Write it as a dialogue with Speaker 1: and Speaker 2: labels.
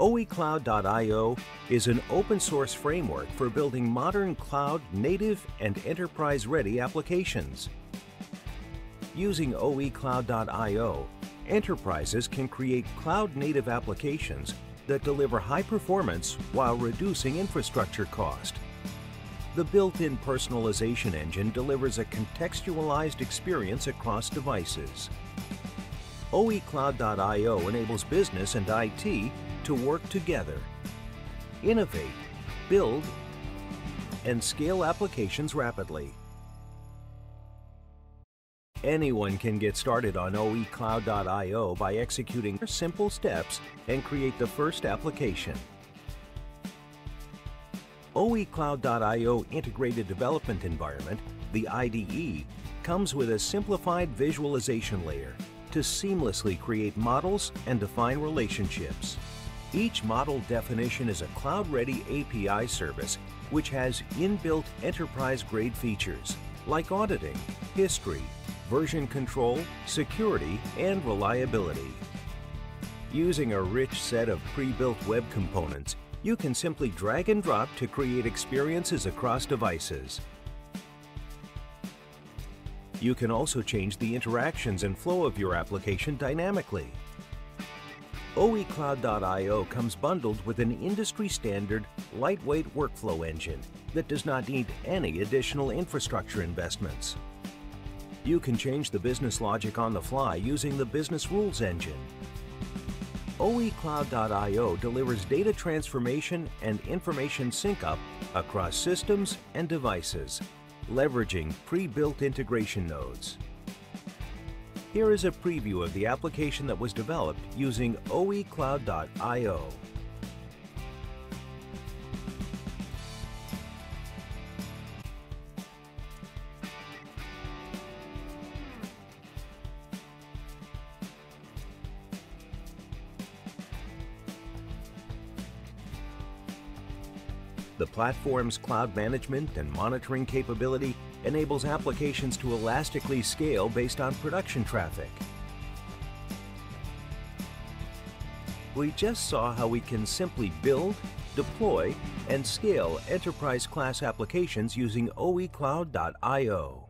Speaker 1: OECloud.io is an open source framework for building modern cloud native and enterprise ready applications. Using OECloud.io, enterprises can create cloud native applications that deliver high performance while reducing infrastructure cost. The built-in personalization engine delivers a contextualized experience across devices. OECloud.io enables business and IT to work together, innovate, build, and scale applications rapidly. Anyone can get started on OECloud.io by executing simple steps and create the first application. OECloud.io Integrated Development Environment, the IDE, comes with a simplified visualization layer to seamlessly create models and define relationships. Each model definition is a cloud-ready API service which has inbuilt enterprise-grade features like auditing, history, version control, security, and reliability. Using a rich set of pre-built web components, you can simply drag and drop to create experiences across devices. You can also change the interactions and flow of your application dynamically. OECloud.io comes bundled with an industry-standard, lightweight workflow engine that does not need any additional infrastructure investments. You can change the business logic on the fly using the Business Rules engine. OECloud.io delivers data transformation and information sync-up across systems and devices, leveraging pre-built integration nodes. Here is a preview of the application that was developed using OECloud.io. The platform's cloud management and monitoring capability enables applications to elastically scale based on production traffic. We just saw how we can simply build, deploy, and scale enterprise-class applications using OECloud.io.